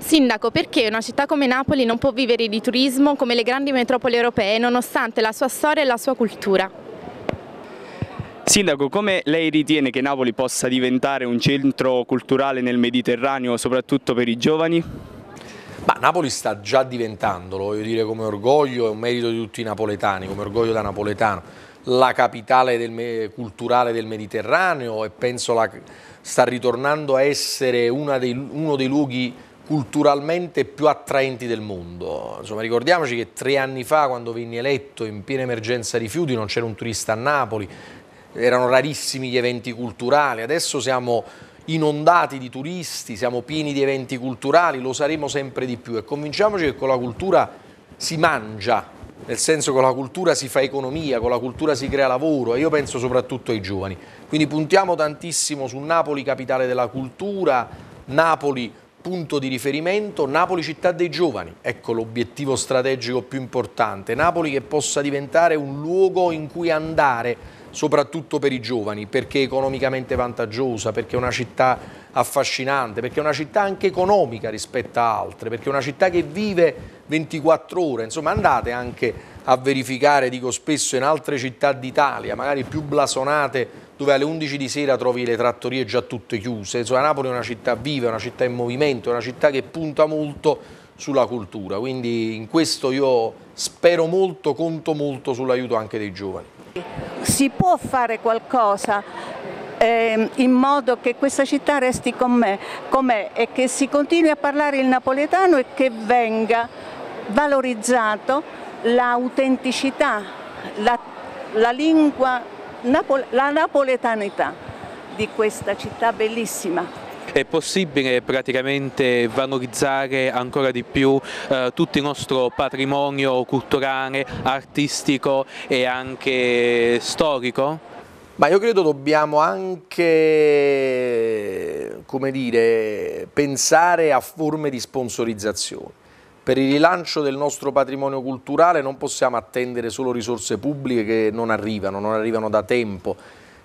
Sindaco, perché una città come Napoli non può vivere di turismo come le grandi metropoli europee nonostante la sua storia e la sua cultura? Sindaco, come lei ritiene che Napoli possa diventare un centro culturale nel Mediterraneo, soprattutto per i giovani? Ma Napoli sta già diventando, lo voglio dire come orgoglio, è un merito di tutti i napoletani, come orgoglio da napoletano, la capitale del, culturale del Mediterraneo e penso la, sta ritornando a essere dei, uno dei luoghi culturalmente più attraenti del mondo. Insomma, ricordiamoci che tre anni fa, quando venni eletto in piena emergenza rifiuti, non c'era un turista a Napoli, erano rarissimi gli eventi culturali, adesso siamo inondati di turisti, siamo pieni di eventi culturali, lo saremo sempre di più e convinciamoci che con la cultura si mangia, nel senso che con la cultura si fa economia, con la cultura si crea lavoro e io penso soprattutto ai giovani. Quindi puntiamo tantissimo su Napoli, capitale della cultura, Napoli punto di riferimento, Napoli città dei giovani, ecco l'obiettivo strategico più importante, Napoli che possa diventare un luogo in cui andare soprattutto per i giovani, perché è economicamente vantaggiosa, perché è una città affascinante, perché è una città anche economica rispetto a altre, perché è una città che vive 24 ore, insomma andate anche a verificare, dico spesso, in altre città d'Italia, magari più blasonate, dove alle 11 di sera trovi le trattorie già tutte chiuse, insomma Napoli è una città viva, è una città in movimento, è una città che punta molto sulla cultura, quindi in questo io spero molto, conto molto sull'aiuto anche dei giovani. Si può fare qualcosa eh, in modo che questa città resti com'è com e che si continui a parlare il napoletano e che venga valorizzato l'autenticità, la, la lingua, la napoletanità di questa città bellissima è possibile praticamente valorizzare ancora di più eh, tutto il nostro patrimonio culturale, artistico e anche storico? Ma io credo dobbiamo anche, come dire, pensare a forme di sponsorizzazione. Per il rilancio del nostro patrimonio culturale non possiamo attendere solo risorse pubbliche che non arrivano, non arrivano da tempo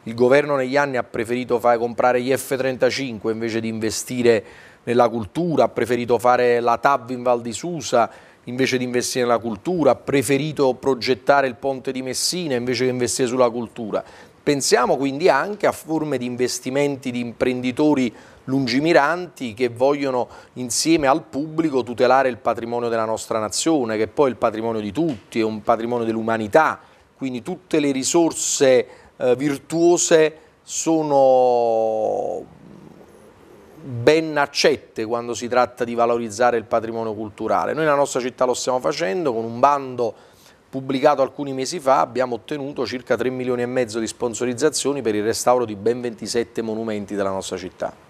il governo negli anni ha preferito comprare gli F-35 invece di investire nella cultura, ha preferito fare la TAV in Val di Susa invece di investire nella cultura, ha preferito progettare il ponte di Messina invece che investire sulla cultura. Pensiamo quindi anche a forme di investimenti di imprenditori lungimiranti che vogliono insieme al pubblico tutelare il patrimonio della nostra nazione, che poi è il patrimonio di tutti, è un patrimonio dell'umanità, quindi tutte le risorse eh, virtuose sono ben accette quando si tratta di valorizzare il patrimonio culturale. Noi nella nostra città lo stiamo facendo con un bando pubblicato alcuni mesi fa abbiamo ottenuto circa 3 milioni e mezzo di sponsorizzazioni per il restauro di ben 27 monumenti della nostra città.